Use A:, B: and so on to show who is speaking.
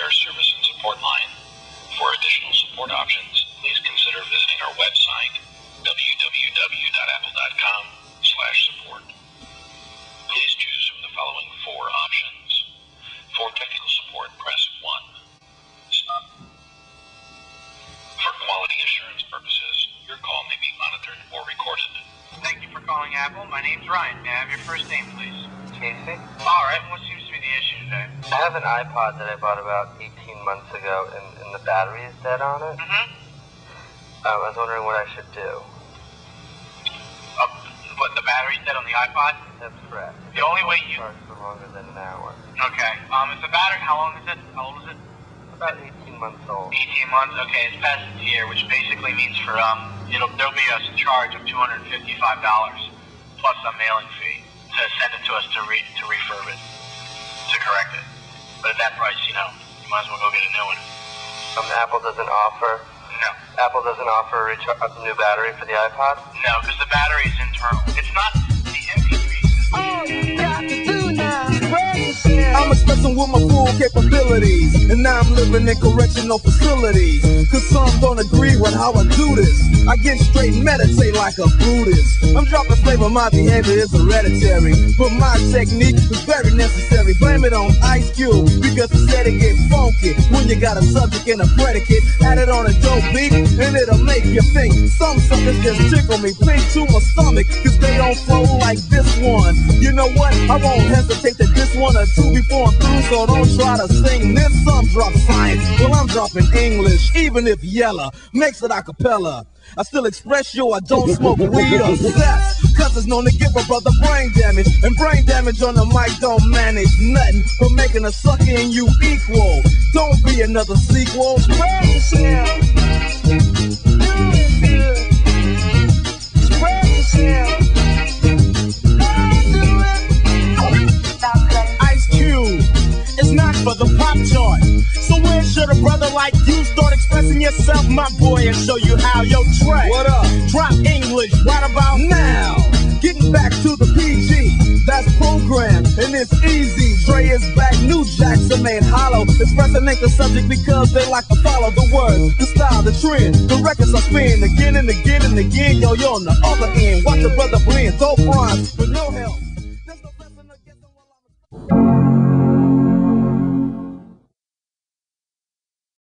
A: Care Service and Support Line. For additional support options, please consider visiting our website, www.apple.com slash support. Please choose from the following four options. For technical support, press 1. Stop. For quality assurance purposes, your call may be monitored or recorded.
B: Thank you for calling Apple. My name's Ryan. May I have your first name, please?
C: Casey.
B: All right. What's your
C: I have an iPod that I bought about 18 months ago, and, and the battery is dead on it.
B: Mm-hmm.
C: Um, I was wondering what I should do.
B: Uh, what, the battery's dead on the iPod?
C: That's correct. The only way you... Charged for longer than an hour.
B: Okay. Um, is the battery... How long is it? How old is it?
C: About 18 months old.
B: 18 months. Okay, it's past its year, which basically means for, um, it'll, there'll be a charge of $255 plus a mailing fee to send it to us to re, to refurb it, to correct it. But at that price, you know, you might as well go get a new one.
C: Um, Apple doesn't offer. No. Apple doesn't offer a, recha- a new battery for the iPod.
B: No, because the battery is internal. It's not the MP3 system.
D: I'm
E: expressing with my full capabilities, and now I'm living in correctional facilities. Cause some don't agree with how I do this. I get straight and meditate like a Buddhist. I'm dropping flavor, my behavior is hereditary. But my technique is very necessary. Blame it on Ice Cube, because he said it get funky. When you got a subject and a predicate, add it on a dope beat, and it'll make you think. Some suckers just tickle me, pink to my stomach, cause they don't flow like this one. You know what? I won't hesitate to diss one or two before I'm through, so don't try to sing this. Some drop dropping English, even if Yella makes it a cappella. I still express yo, I don't smoke weed or sex. Cause it's known to give a brother brain damage. And brain damage on the mic don't manage nothing but making a sucker and you equal. Don't be another sequel.
F: Spread for the pop chart. So when should a brother like you start expressing yourself, my boy, and show you how? Yo, Trey,
E: what up?
F: Drop English right about
E: now. Getting back to the PG, that's program, and it's easy. Dre is back, new Jackson made hollow. Expressing ain't the subject because they like to follow the words, the style, the trend. The records are spin again and again and again. Yo, you're on the other end. Watch your brother blend, dope rhymes with no help.